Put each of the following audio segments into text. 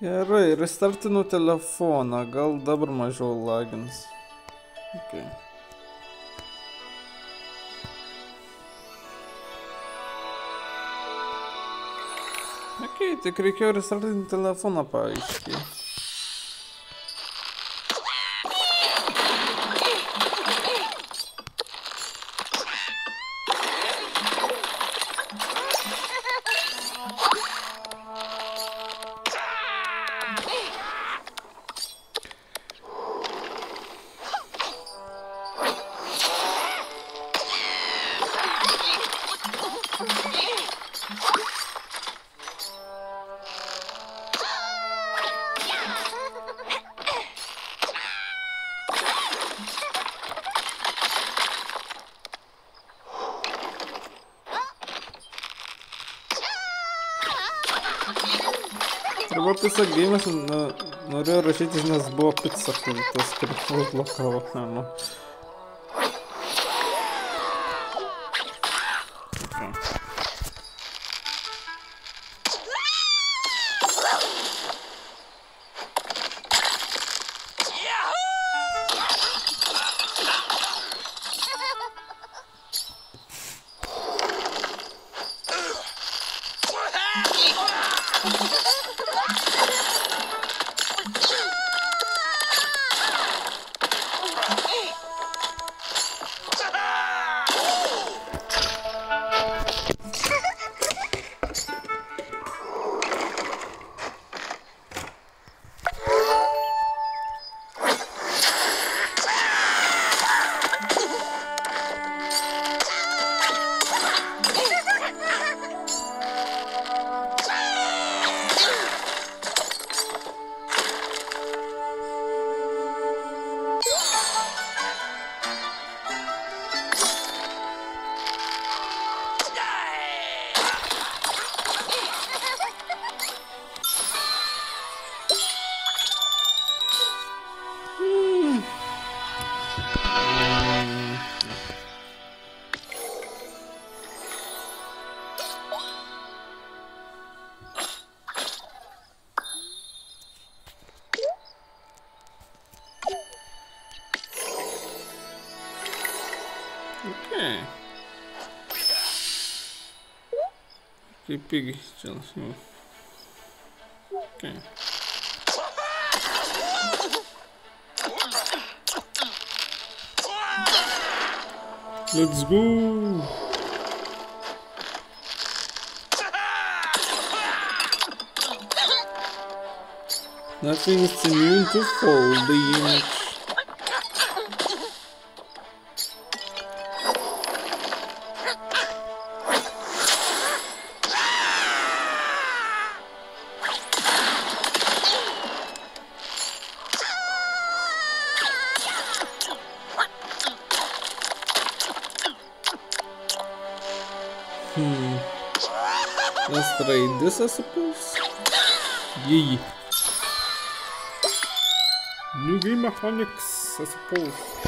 Gerai, restartinu telefoną, gal dabar mažiau lagins. Okay. Okay, tik reikėjo restartinti telefoną paaiškiai. Arba pizza games, nu, norėjau rašytis, nes buvo pizza, tai kur tas kaip užblokavo. Kaip pigiai čia. jau. Okay. Let's go. Nothing is immune to folding. Hmm. Let's try this, I suppose. Yee. New game mechanics, I suppose.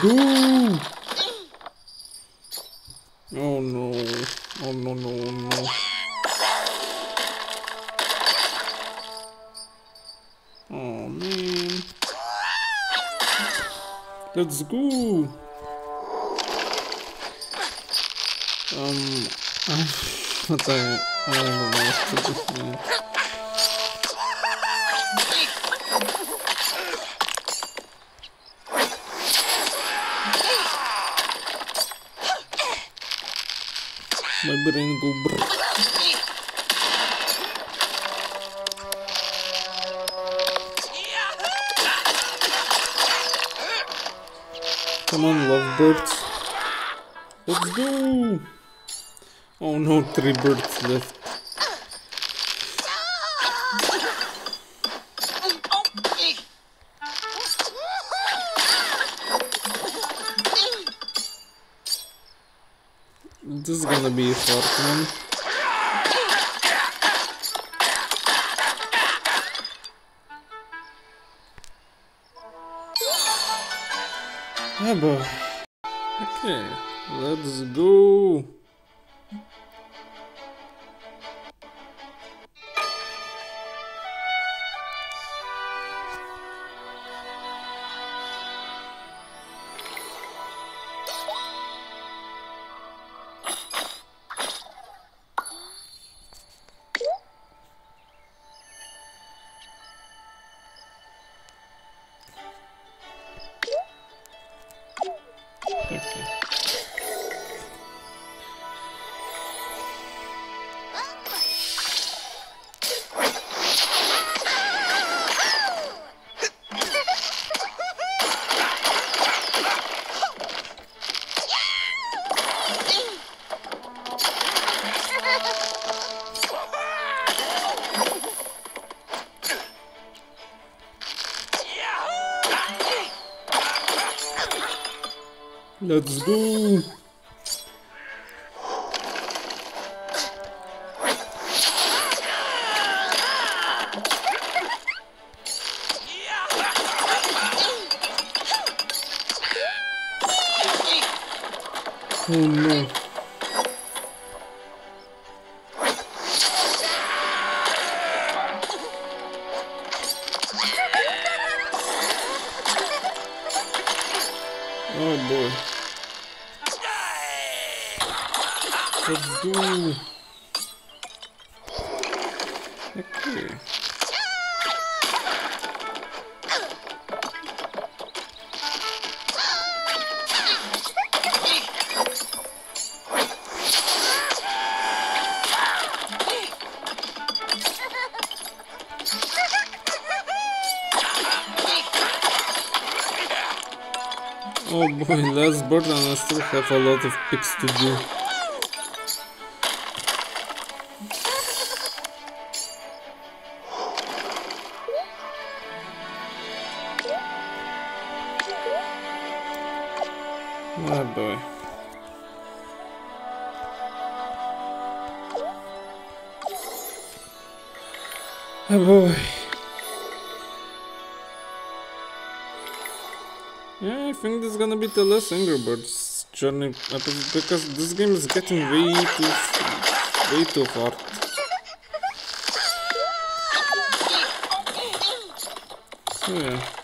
Go! Oh no. Oh no, no, no. Oh man. Let's go! Um, what the, I don't know what to do. man. My brain go brr. Come on, lovebirds. Let's go! Oh no, three birds left. Gonna be hard. Yeah, boy. Okay, let's go. Let's go. Okay. Oh boy, last bird and I still have a lot of picks to do. Oh boy. Yeah, I think this is gonna be the last Angry Birds journey episode because this game is getting way too way too hard. So yeah.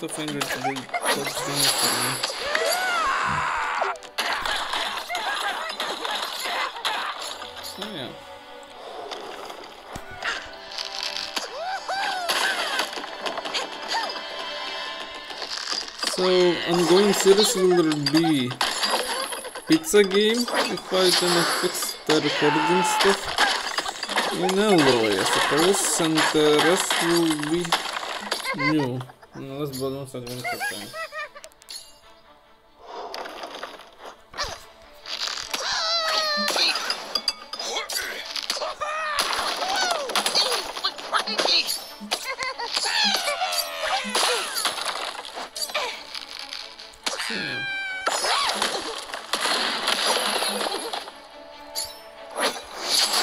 The me. So I'm going series will be pizza game? If I gonna fix the recording stuff in Elroy I suppose and the rest will be new unless Bloons Adventure Time.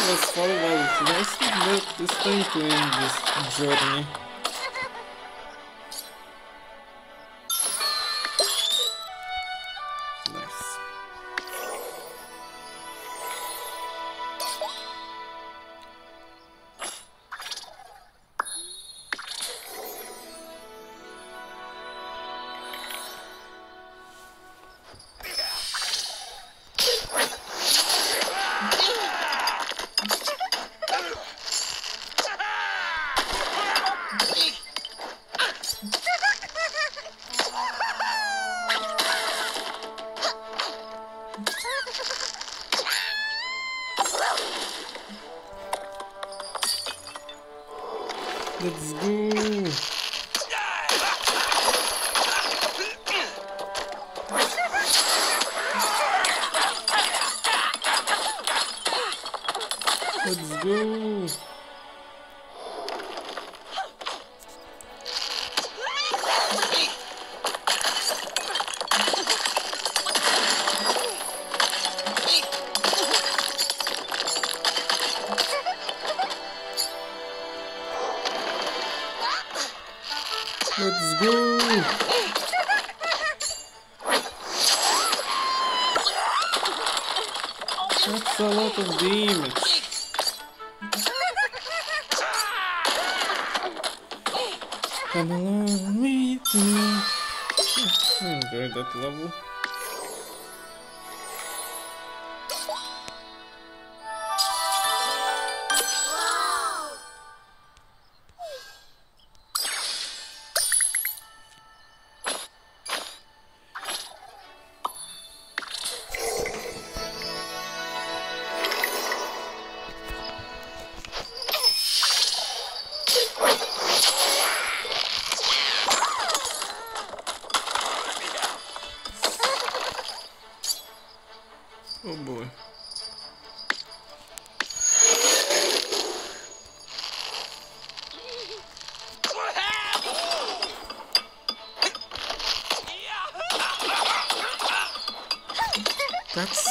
Let's follow our last but it's time to end this journey.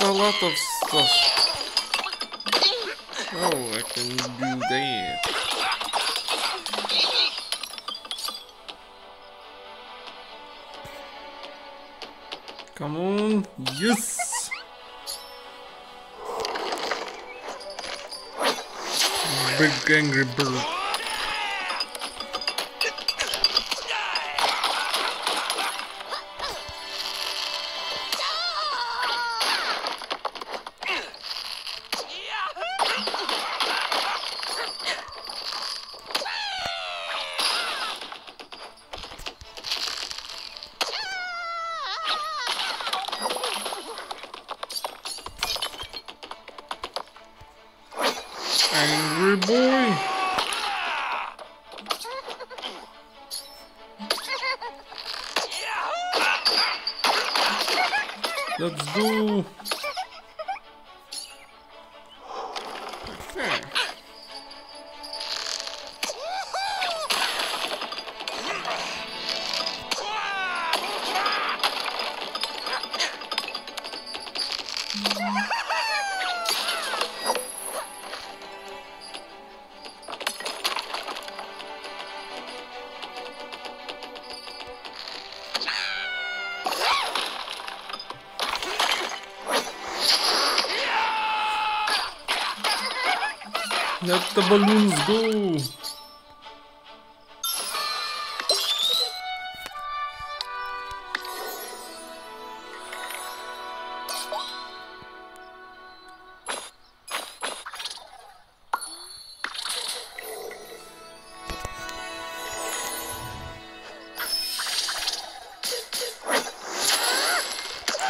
A lot of stuff. Oh, I can do that. Come on, yes! Big angry bird. Let's go. The balloons go.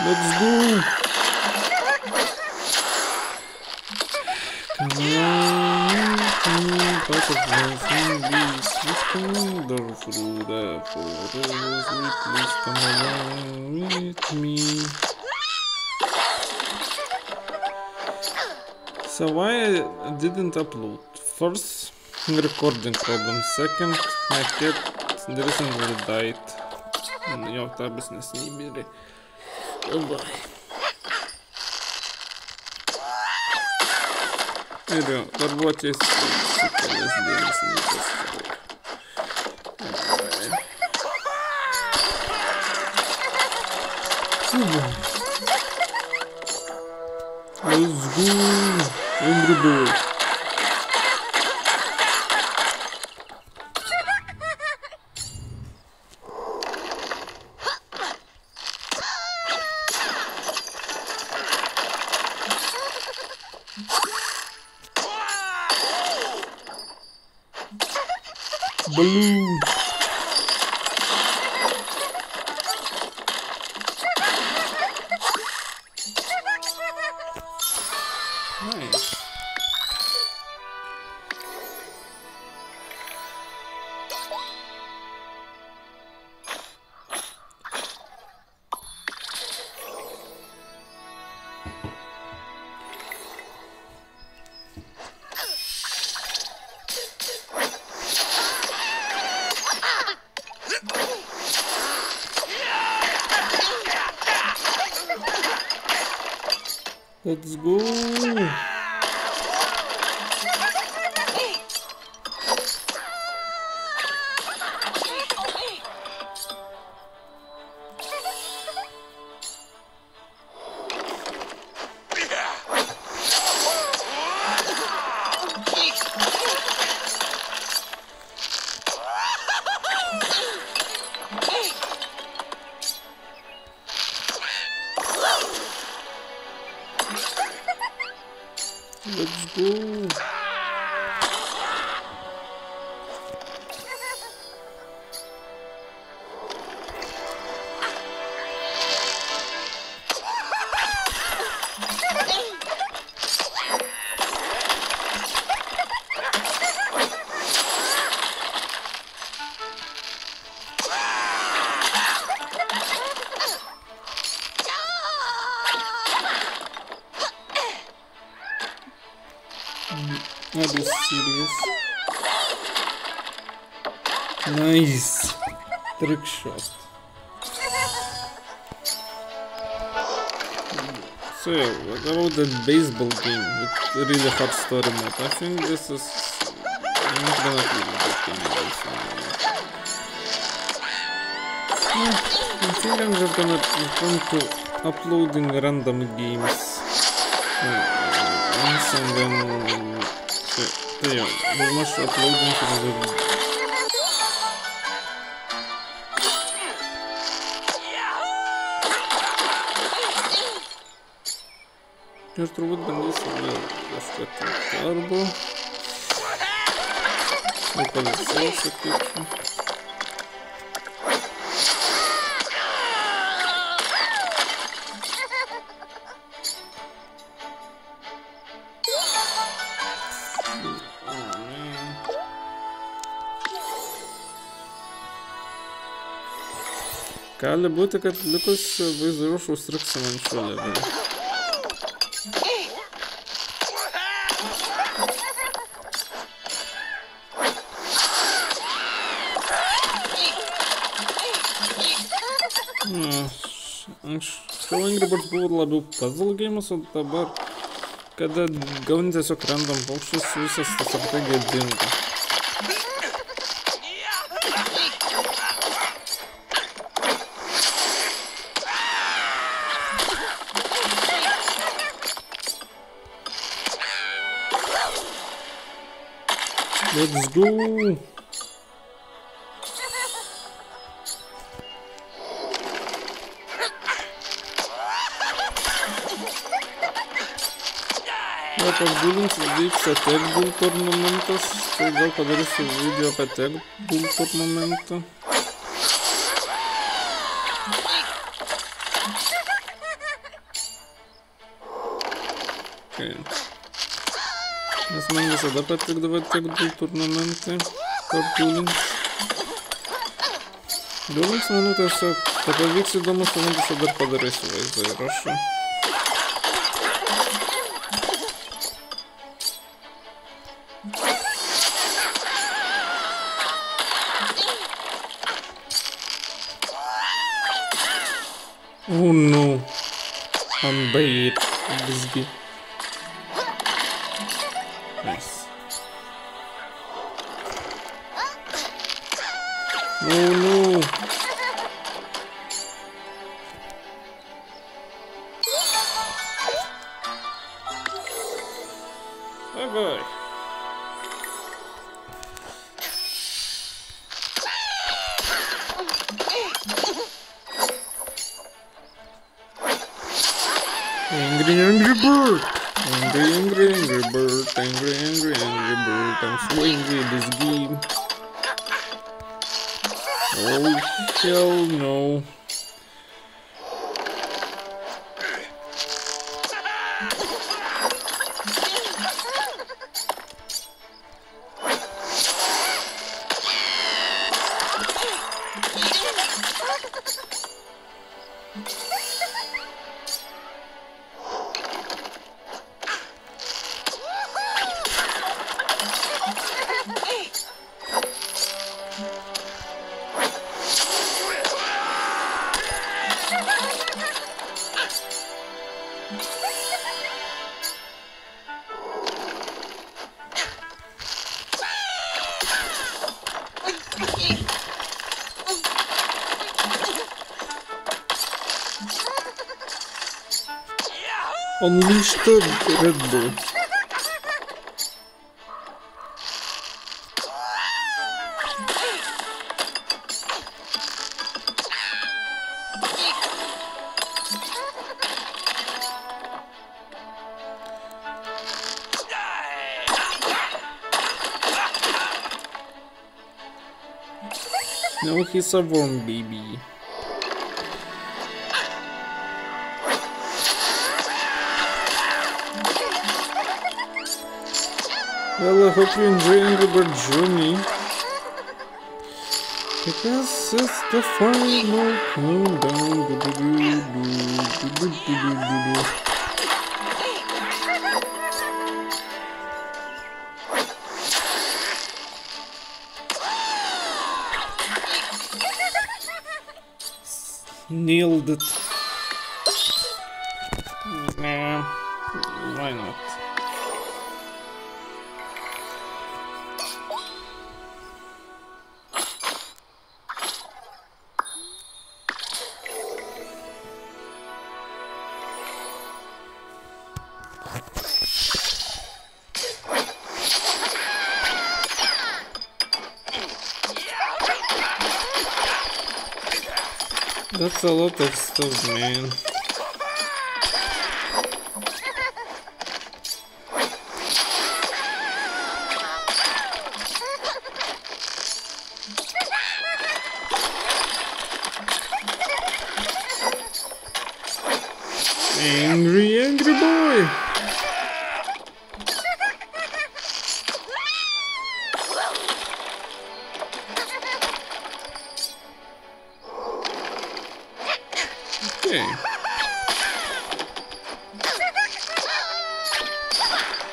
Let's go. Come on, butterflies and bees, with wonderful through the forest, So why I didn't upload? First, recording problem. Second, my cat recently died. Jo tā besnesnība ir. Oh boy. Ir jau, darboties kelias dienas nepaspēju. Let's go, Angry Boy. Let's go. Let's go. Nice. Trick shot. So yeah, what about that baseball game with really hard story mode? I think this is not gonna a good game. I think I'm just gonna return to uploading random games once and then so, yeah, much uploading to the Her türlü bende silah başka var bu. Lokalizasyon çekiyorsun. Kali būti, kad likus vis ruošų striksime anksčiau. Buvo labiau puzzle gėjimas, o dabar, kada gauni tiesiog random paukščius, visas ta strategija dingo. Let's go! Na, tas gulint vyksta tegul turnamentas, tai gal padarysiu video apie tegul turnamentą. Okay. Nes man visada patikdavo tegul turnamentai, kartulint. Gulint, manau, tiesiog, kada vyks įdomus momentas, tada padarysiu vaizdo įrašą. I'm bait. Visgi. Nice. Ha Unleash the Bull. No, he's a worm baby. Well, I hope you're enjoying your Journey. Because it's the final countdown. nailed it. That's a lot of stuff, man.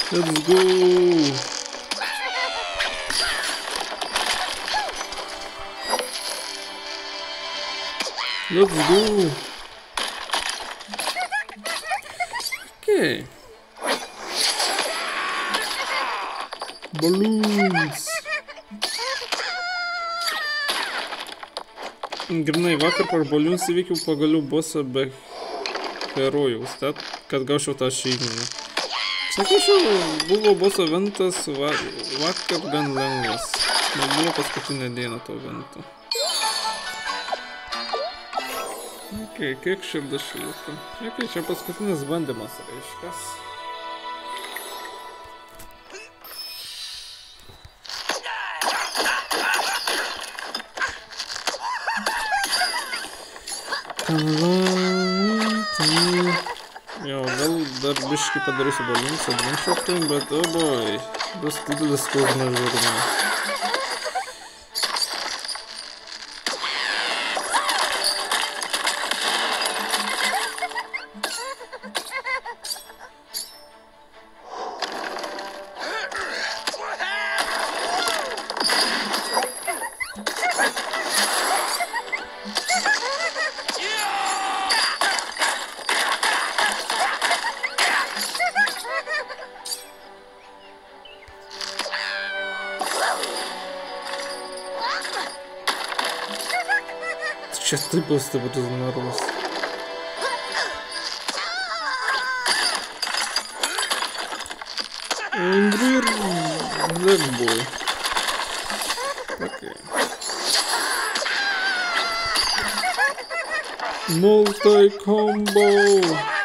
Let's go. Let's go. Okay. Balloons. Grinai vakar per balionus įveikiau pagaliau bosą be herojaus, tad kad gaučiau tą šeimą. Sakyčiau, buvo boso ventas va, vakar gan lengvas. Nebuvo paskutinė diena to vento. Ok, kiek širdis šilta. Ok, čia paskutinis bandymas reiškas. Jo, gal Darbiškai padarysiu balinsą, dvinšoktą, bet, o oh boy, bus didelis skausmas žirgui. Сейчас ты просто буду замороз. Индир Блэкбой. Окей. Multi-combo.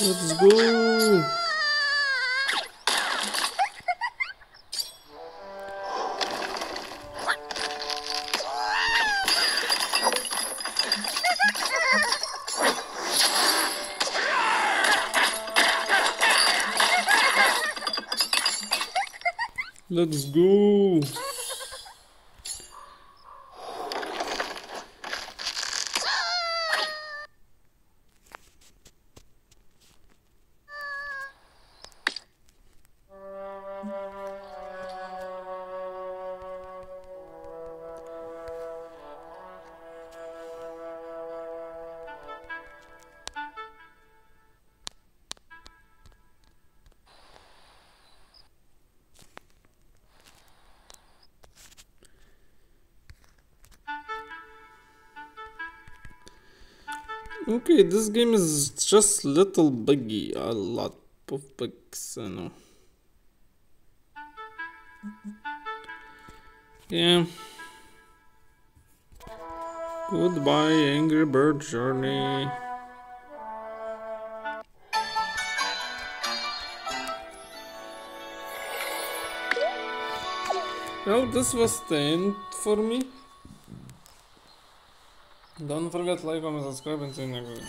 Let's go. Let's go. Okay, this game is just little buggy. A lot of bugs, I know. Yeah. Goodbye, Angry Bird Journey. Well, this was the end for me. Да, направляет лайком и заскорбится на группу.